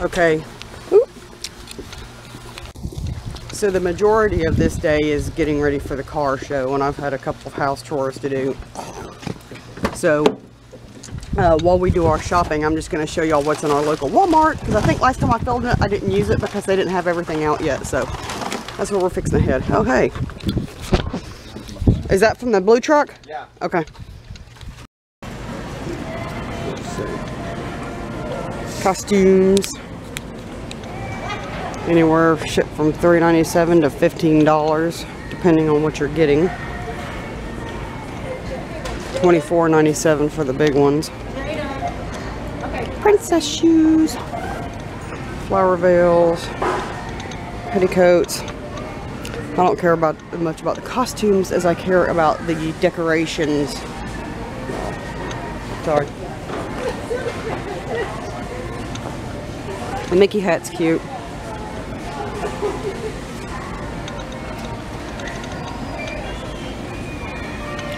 Okay. Oop. So the majority of this day is getting ready for the car show and I've had a couple of house chores to do. So uh, while we do our shopping, I'm just going to show y'all what's in our local Walmart because I think last time I filmed it, I didn't use it because they didn't have everything out yet. So that's where we're fixing to head. Oh, hey. Is that from the blue truck? Yeah. Okay. Costumes. Anywhere shipped from $3.97 to $15, depending on what you're getting. $24.97 for the big ones. Princess shoes. Flower veils. Petticoats. I don't care about much about the costumes as I care about the decorations. Sorry. The Mickey hat's cute.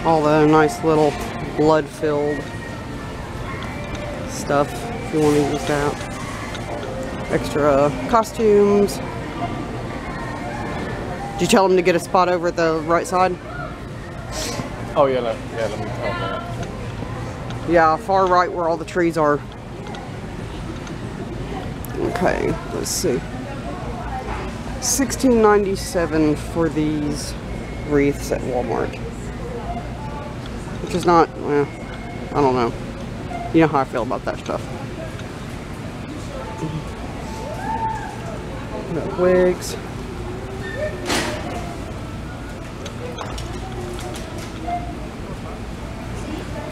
All the nice little blood-filled stuff if you want to use that. Extra costumes. Did you tell them to get a spot over at the right side? Oh yeah, let, yeah. Let me tell that. Yeah, far right where all the trees are. Okay, let's see. 1697 for these wreaths at Walmart. Which is not, well, I don't know. You know how I feel about that stuff. Got wigs.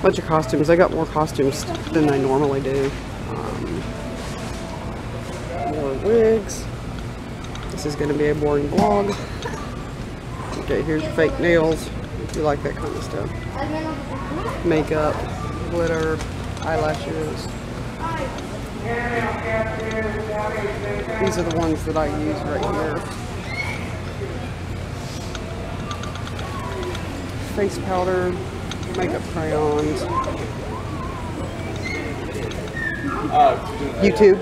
bunch of costumes. I got more costumes than I normally do. Um, more wigs. This is going to be a boring vlog. Okay, here's fake nails you like that kind of stuff. Makeup, glitter, eyelashes. These are the ones that I use right here. Face powder, makeup crayons. YouTube.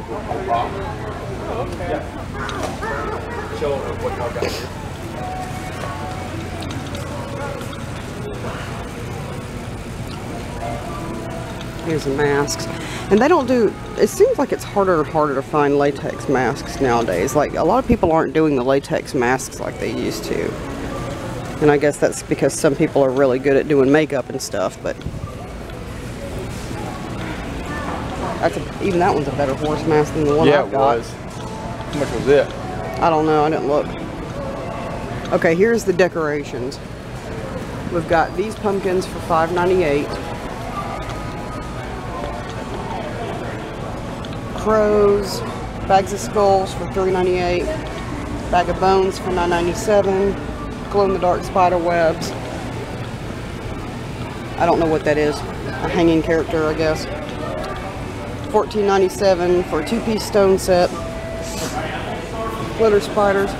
Here's the masks. And they don't do, it seems like it's harder and harder to find latex masks nowadays. Like a lot of people aren't doing the latex masks like they used to. And I guess that's because some people are really good at doing makeup and stuff, but that's a, even that one's a better horse mask than the one yeah, I've it got. was. How much was it? I don't know, I didn't look. Okay, here's the decorations. We've got these pumpkins for $5.98. Crows, bags of skulls for $3.98. Bag of bones for $9.97. Glow-in-the-dark spider webs. I don't know what that is. A hanging character, I guess. $14.97 for a two-piece stone set glitter spiders.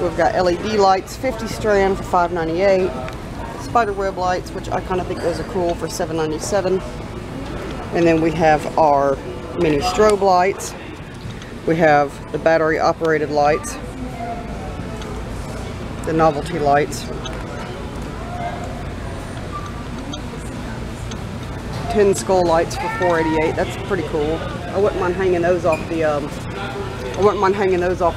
We've got LED lights, 50 strand for $5.98. Spider web lights, which I kind of think those are cool for $7.97. And then we have our mini strobe lights. We have the battery operated lights. The novelty lights. 10 skull lights for 488. That's pretty cool. I wouldn't mind hanging those off the um I wouldn't mind hanging those off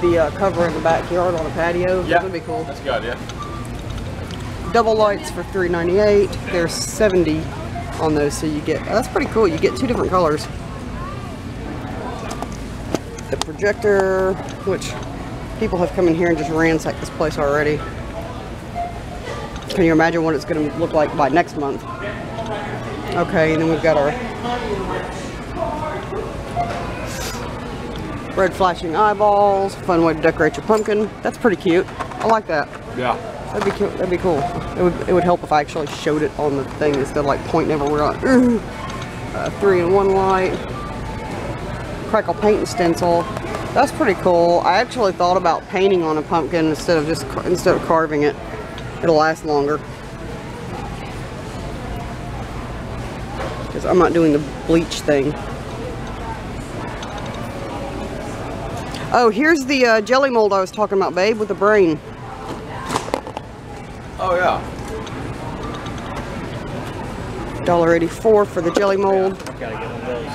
the uh, cover in the backyard on the patio. Yeah. That would be cool. That's good, yeah. Double lights for 398. There's 70 on those so you get that's pretty cool. You get two different colors. The projector, which people have come in here and just ransacked this place already. Can you imagine what it's going to look like by next month? Okay, and then we've got our red flashing eyeballs, fun way to decorate your pumpkin. That's pretty cute. I like that. Yeah. That'd be cute. That'd be cool. It would it would help if I actually showed it on the thing instead of like pointing everywhere. "Ugh." uh, three in one light. Crackle paint and stencil. That's pretty cool. I actually thought about painting on a pumpkin instead of just instead of carving it. It'll last longer. Because I'm not doing the bleach thing. Oh, here's the uh, jelly mold I was talking about, babe, with the brain. Oh yeah. $1.84 for the jelly mold. Gotta get one of those.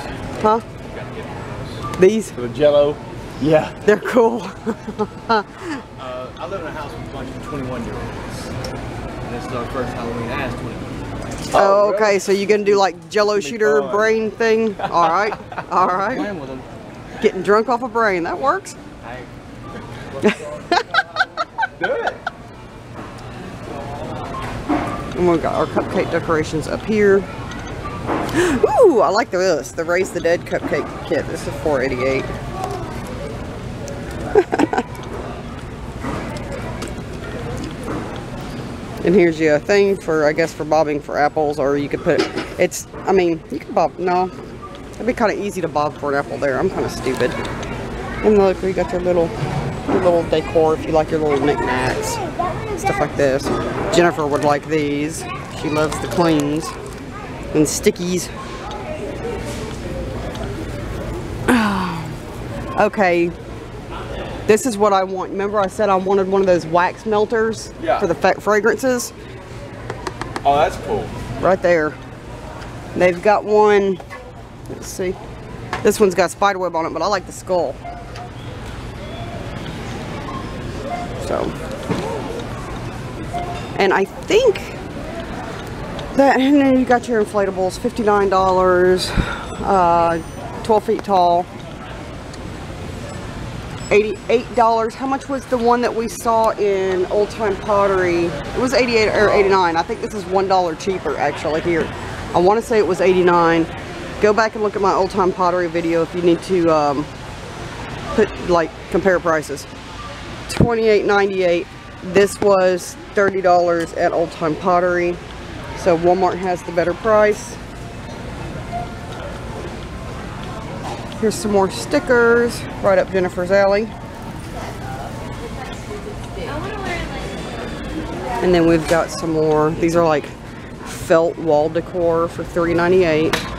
Huh? Gotta get one of those. These? For the Jello. Yeah. They're cool. Uh, I live in a house with a bunch of 21 year olds. And this is our first Halloween as 21. Oh, okay. So you're gonna do like Jello shooter brain thing? All right, all right. Getting drunk off a brain. That works. Hey. Do it. And we've got our cupcake decorations up here. Ooh, I like this. The Raise the Dead cupcake kit. This is 488. and here's your thing for, I guess, for bobbing for apples, or you could put, it's, I mean, you can bob, no. It'd be kind of easy to bob for an apple there. I'm kind of stupid. And look, we got your little, your little decor if you like your little knickknacks stuff like this. Jennifer would like these. She loves the cleans and stickies. okay, this is what I want. Remember I said I wanted one of those wax melters Yeah. for the fragrances? Oh, that's cool. Right there. They've got one, let's see. This one's got spiderweb on it, but I like the skull. So, and I think that, and then you got your inflatables, $59, uh, 12 feet tall. $88. How much was the one that we saw in Old Time Pottery? It was 88 or 89. I think this is $1 cheaper actually here. I want to say it was 89. Go back and look at my Old Time Pottery video if you need to um, put like compare prices. 28.98. This was $30 at Old Time Pottery. So Walmart has the better price. Here's some more stickers right up Jennifer's alley. And then we've got some more. These are like felt wall decor for $3.98.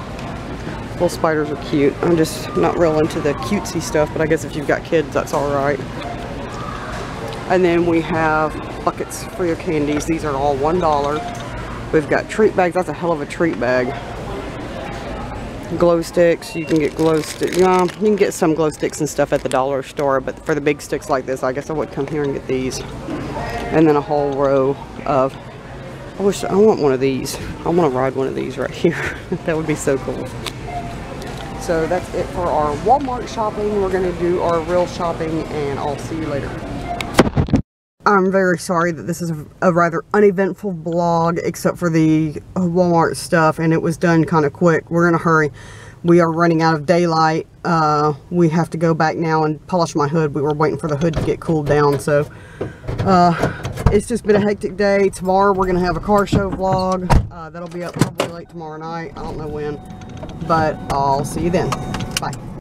Little spiders are cute. I'm just not real into the cutesy stuff, but I guess if you've got kids, that's all right. And then we have buckets for your candies. These are all $1. We've got treat bags. That's a hell of a treat bag glow sticks you can get glow sticks yeah you can get some glow sticks and stuff at the dollar store but for the big sticks like this I guess I would come here and get these and then a whole row of I wish I want one of these I want to ride one of these right here that would be so cool so that's it for our Walmart shopping we're gonna do our real shopping and I'll see you later I'm very sorry that this is a, rather uneventful vlog except for the Walmart stuff and it was done kind of quick. We're in a hurry. We are running out of daylight. Uh, we have to go back now and polish my hood. We were waiting for the hood to get cooled down so uh, it's just been a hectic day. Tomorrow we're going to have a car show vlog. Uh, that'll be up probably late tomorrow night. I don't know when but I'll see you then. Bye.